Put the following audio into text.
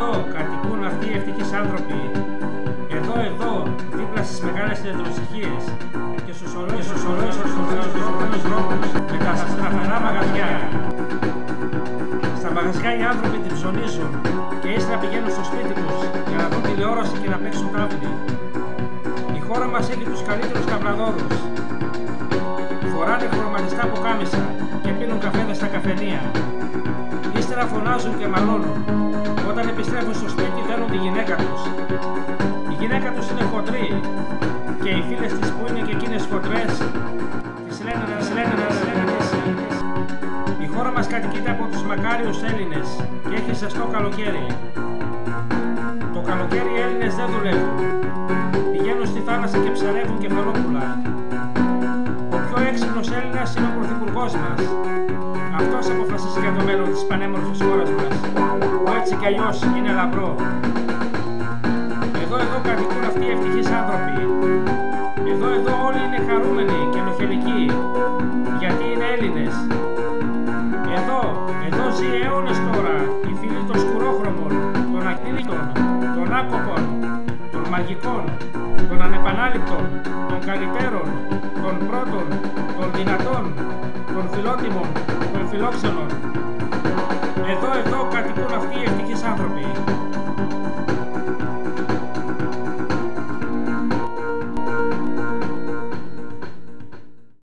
εδώ κατοικούν αυτοί οι ευτυχείς άνθρωποι. Εδώ, εδώ, δίπλα στις μεγάλες τετροσυχίες και στους ωραίους, στους ωραίους, στους ωραίους δρόμους με τα στραφερά μαγαζιά. Στα μαγαζιά οι άνθρωποι την ψωνίζουν και ύστερα πηγαίνουν στο σπίτι τους για να δουν τηλεόραση και να παίξουν τάβλη. Η χώρα μας έχει τους καλύτερους καπλαδόρους. Φοράνε χρωματιστά κάμισα και πίνουν καφέδες στα καφενεία. Ύστερα φωνάζουν και μαλώνουν. Όταν επιστρέφουν στο σπίτι δένουν τη γυναίκα τους. Η γυναίκα τους είναι χοντρή και οι φίλες της που είναι και εκείνες χοντρές τις λένε να λένε να λένε Η χώρα μας κατοικείται από τους μακάριους Έλληνες και έχει ζεστό καλοκαίρι. Το καλοκαίρι οι Έλληνες δεν δουλεύουν. Πηγαίνουν στη θάλασσα και ψαρεύουν κεφαλόπουλα. Μας. Αυτός αποφασίζει για το μέλλον της πανέμορφης χώρας μας, που έτσι κι αλλιώς είναι λαμπρό. Εδώ, εδώ κατοικούν αυτοί οι ευτυχείς άνθρωποι. Εδώ, εδώ όλοι είναι χαρούμενοι και ενοχελικοί, γιατί είναι Έλληνες. Εδώ, εδώ ζει αιώνες τώρα οι φίλοι των σκουρόχρωμων, των ακίνητων, των άκοπων, των μαγικών, των ανεπανάληπτων, των καλυτέρων, των πρώτων, των δυνατών, των φιλότιμων, των φιλόξενων.